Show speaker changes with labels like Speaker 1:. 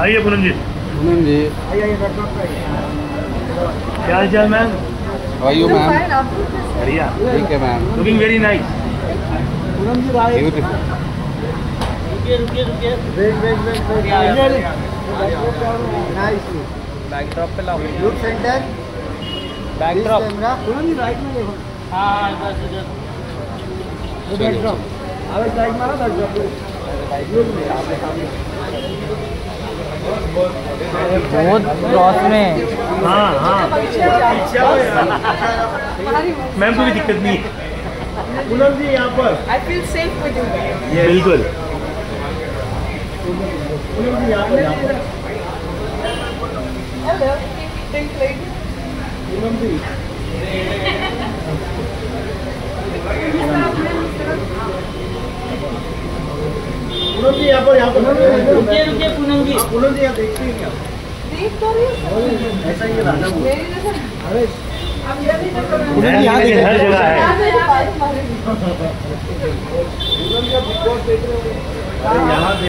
Speaker 1: आइए पूनम जी
Speaker 2: पूनम जी
Speaker 1: क्या हाल चाल मैम
Speaker 2: हाउ यू मैम
Speaker 1: बढ़िया।
Speaker 2: ठीक है ma'am
Speaker 1: looking very nice Poonam ji भाई
Speaker 2: ब्यूटीफुल
Speaker 3: बैकड्रॉप पे लाओ।
Speaker 4: लुक सेंटर
Speaker 3: बैकड्रॉप
Speaker 4: कैमरा
Speaker 3: हाँ बस इधर। बहुत क्रॉस में।
Speaker 1: हाँ हाँ। मैम को भी दिक्कत नहीं। है पूनम जी यहाँ पर।
Speaker 5: I feel safe with you
Speaker 1: बिल्कुल।
Speaker 5: Hello pink lady
Speaker 1: Poonam ji यहाँ पर। यहाँ पर।
Speaker 3: रुकिए रुकिए पूनम जी हाँ,
Speaker 1: पूनम जी यहाँ देखते हैं क्या।
Speaker 5: देख तो रही
Speaker 1: ऐसा ही राजा अरे। हर जगह है।
Speaker 5: यहाँ